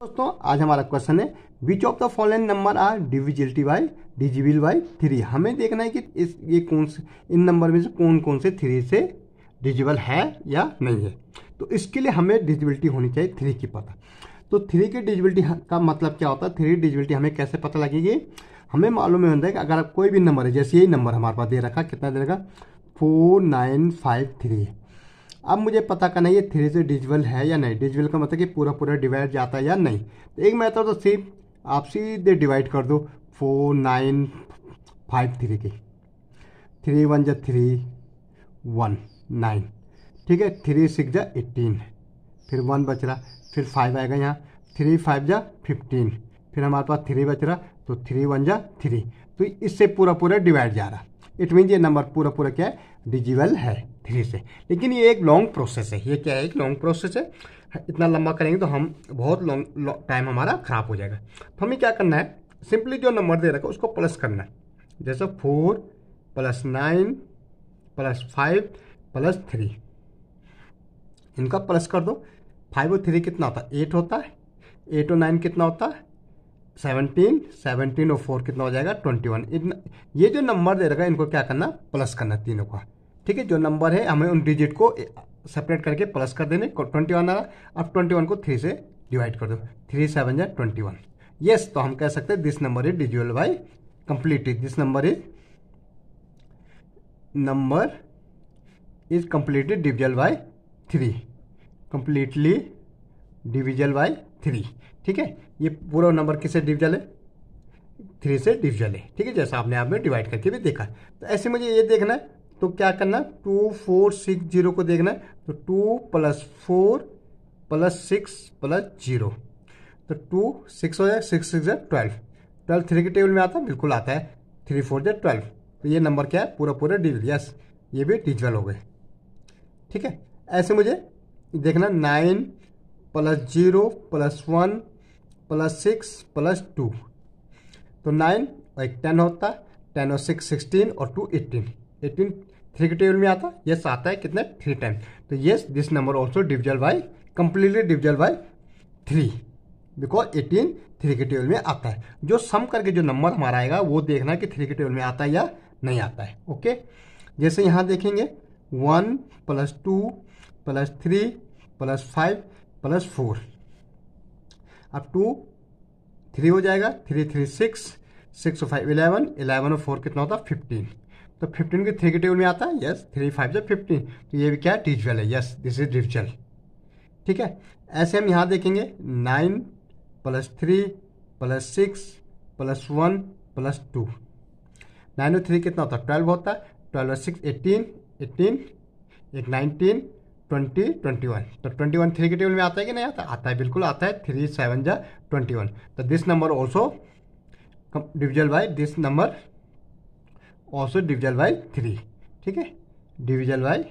दोस्तों, आज हमारा क्वेश्चन है which of the following number are divisibility by divisible by three हमें देखना है कि इस, ये कौन से, इन नंबर में से कौन कौन से थ्री से डिजिबल है या नहीं है। तो इसके लिए हमें डिजिबिलिटी होनी चाहिए थ्री की पता। तो थ्री की डिजिबिलिटी का मतलब क्या होता है? थ्री डिजिबिलिटी हमें कैसे पता लगेगी? हमें मालूम होता है कि अगर आप कोई भी नंबर है, जैसे यही नंबर हमारे पास दे रखा, कितना दे रखा? फोर नाइन फाइव थ्री अब मुझे पता करना ये थ्री से डिजिबल है या नहीं? डिजिबल का मतलब कि पूरा पूरा डिवाइड जाता है या नहीं? तो एक मेथड तो सिर्फ़ आप सीधे डिवाइड कर दो। फोर नाइन फाइव थ्री की। थ्री वन जा थ्री वन नाइन ठीक है? थ्री सिक्स जा एट्टीन फिर वन बच रहा, फिर फाइव आएगा यहाँ। थ्री फाइव जा फिफ्टीन फिर हमारे पास थ्री बच रहा तो थ्री वन जा थ्री तो इससे पूरा पूरा डिवाइड जा रहा। इट मीन ये नंबर पूरा पूरा क्या है? डिजिबल है थ्री से। लेकिन ये एक लॉन्ग प्रोसेस है। ये क्या है? एक लॉन्ग प्रोसेस है। इतना लंबा करेंगे तो हम बहुत लॉन्ग टाइम हमारा खराब हो जाएगा। तो हमें क्या करना है? सिंपली जो नंबर दे रखा है, उसको प्लस करना है। जैसे four plus nine plus five plus three इनका प्लस कर दो। फाइव और थ्री कितना होता है? एट होता है। एट और नाइन कितना होता है? सेवनटीन सेवनटीन और फोर कितना हो जाएगा? Twenty one. ये जो नंबर दे रखा है, इनको क्या करना? प्लस करना तीनों का। ठीक है, जो नंबर है, हमें उन डिजिट को सेपरेट करके प्लस कर देने। ट्वेंटी वन आ रहा अब ट्वेंटी वन को थ्री से डिवाइड कर दो। थ्री सेवन जा ट्वेंटी वन यस तो हम कह सकते हैं this number is divisible by completely this number is number is completely divisible by three completely divisible by three ठीक है? ये पूरा नंबर किससे डिविजल है थ्री से डिविजल है ठीक है? जैसा आपने आप में डिवाइड करके भी देखा। तो ऐसे मुझे ये देखना है। तो क्या करना टू फोर सिक्स ज़ीरो को देखना है। तो two plus four plus six plus zero तो टू सिक्स हो जाए six six twelve twelve three के टेबल में आता है? बिल्कुल आता है। थ्री फोर जो ट्वेल्व तो ये नंबर क्या है? पूरा पूरा डिजिटल यस ये भी डिजिटल हो गए। ठीक है? ऐसे मुझे देखना nine plus zero, plus one, plus six, plus two. तो नाइन और एक टेन होता है टेन और सिक्स सिक्सटीन और टू एटीन। एटीन थ्री के टेबल में आता है यस आता है, कितने? थ्री टाइम तो yes this number also divisible by completely divisible by three because eighteen three के टेबल में आता है। जो सम करके जो नंबर हमारा आएगा, वो देखना कि थ्री के टेबल में आता है या नहीं आता है। ओके जैसे यहाँ देखेंगे one plus two plus three plus five plus four. अब टू थ्री हो जाएगा three three six six five eleven eleven और फोर कितना होता है? फिफ्टीन तो फिफ्टीन के थ्री के टेबल में आता है? यस थ्री फाइव से फिफ्टीन तो ये भी क्या है? डिजिटल है यस दिस इज़ डिजिटल ठीक है? ऐसे हम यहाँ देखेंगे। Nine plus three plus six plus one plus two nine और थ्री कितना होता है? ट्वेल्व होता है। ट्वेल्व और सिक्स एटीन एटीन एक नाइनटीन ट्वेंटी ट्वेंटी वन। तो ट्वेंटी वन थ्री के टेबल में आता है कि नहीं आता? आता है, बिल्कुल आता है। थ्री सेवन जा, ट्वेंटी वन। तो this number also divisible by this number also divisible by three ठीक है? डिविजल बाई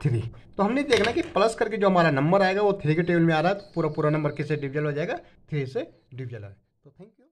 थ्री तो हमने देखना कि प्लस करके जो हमारा नंबर आएगा, वो थ्री के टेबल में आ रहा है तो पूरा पूरा नंबर किससे डिविजल हो जाएगा? थ्री से डिविजल तो थैंक यू